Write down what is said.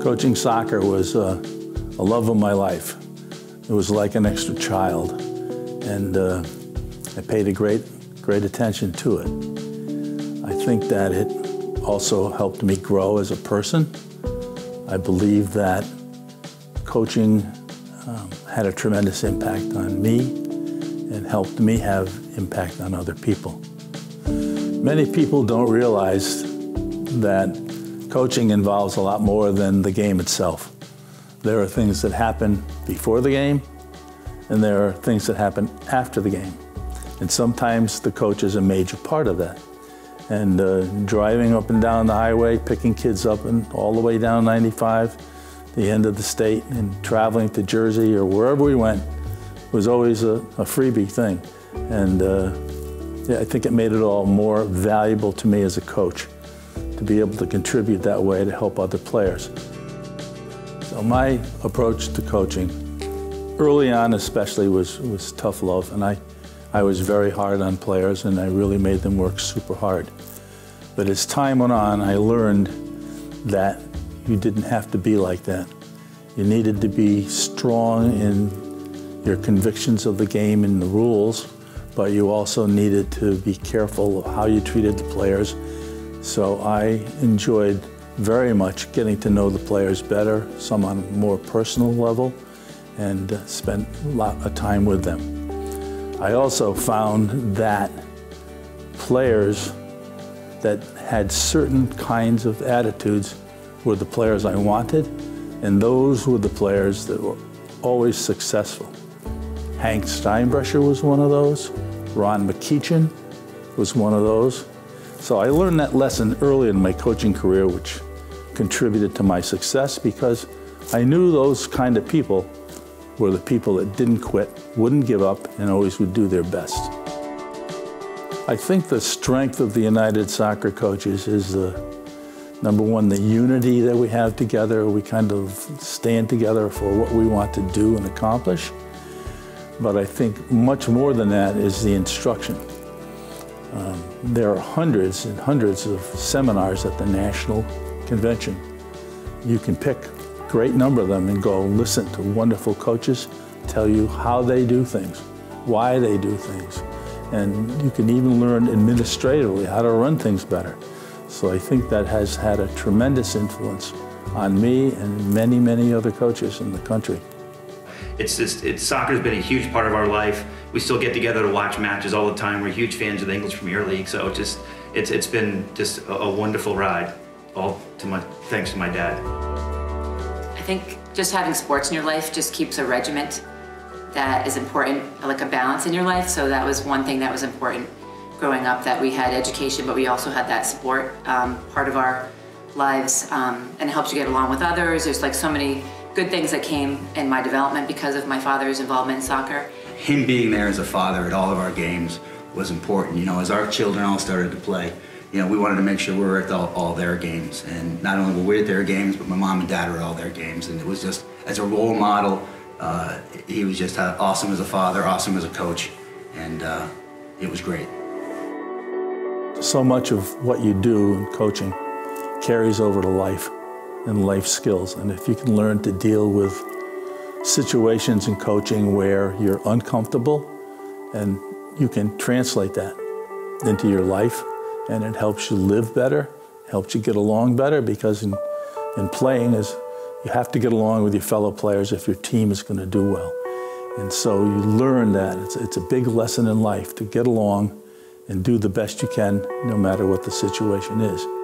Coaching soccer was uh, a love of my life. It was like an extra child, and uh, I paid a great, great attention to it. I think that it also helped me grow as a person. I believe that coaching um, had a tremendous impact on me and helped me have impact on other people. Many people don't realize that coaching involves a lot more than the game itself. There are things that happen before the game, and there are things that happen after the game. And sometimes the coach is a major part of that. And uh, driving up and down the highway, picking kids up and all the way down 95, the end of the state, and traveling to Jersey or wherever we went was always a, a freebie thing. And uh, yeah, I think it made it all more valuable to me as a coach to be able to contribute that way to help other players. So my approach to coaching, early on especially, was, was tough love. And I, I was very hard on players and I really made them work super hard. But as time went on, I learned that you didn't have to be like that. You needed to be strong in your convictions of the game and the rules, but you also needed to be careful of how you treated the players so I enjoyed very much getting to know the players better, some on a more personal level, and uh, spent a lot of time with them. I also found that players that had certain kinds of attitudes were the players I wanted, and those were the players that were always successful. Hank Steinbrecher was one of those. Ron McEachin was one of those. So I learned that lesson early in my coaching career, which contributed to my success because I knew those kind of people were the people that didn't quit, wouldn't give up, and always would do their best. I think the strength of the United Soccer Coaches is the number one, the unity that we have together. We kind of stand together for what we want to do and accomplish. But I think much more than that is the instruction. Um, there are hundreds and hundreds of seminars at the National Convention. You can pick a great number of them and go listen to wonderful coaches tell you how they do things, why they do things. And you can even learn administratively how to run things better. So I think that has had a tremendous influence on me and many, many other coaches in the country. It's just, it's, soccer's been a huge part of our life. We still get together to watch matches all the time. We're huge fans of the English Premier League, so it's just, it's, it's been just a, a wonderful ride. All to my, thanks to my dad. I think just having sports in your life just keeps a regiment that is important, like a balance in your life. So that was one thing that was important growing up, that we had education, but we also had that sport um, part of our lives, um, and it helps you get along with others. There's like so many good things that came in my development because of my father's involvement in soccer. Him being there as a father at all of our games was important. You know, as our children all started to play, you know, we wanted to make sure we were at all, all their games. And not only were we at their games, but my mom and dad were at all their games. And it was just, as a role model, uh, he was just uh, awesome as a father, awesome as a coach, and uh, it was great. So much of what you do in coaching carries over to life and life skills. And if you can learn to deal with situations in coaching where you're uncomfortable and you can translate that into your life and it helps you live better, helps you get along better because in, in playing is you have to get along with your fellow players if your team is going to do well. And so you learn that. It's, it's a big lesson in life to get along and do the best you can no matter what the situation is.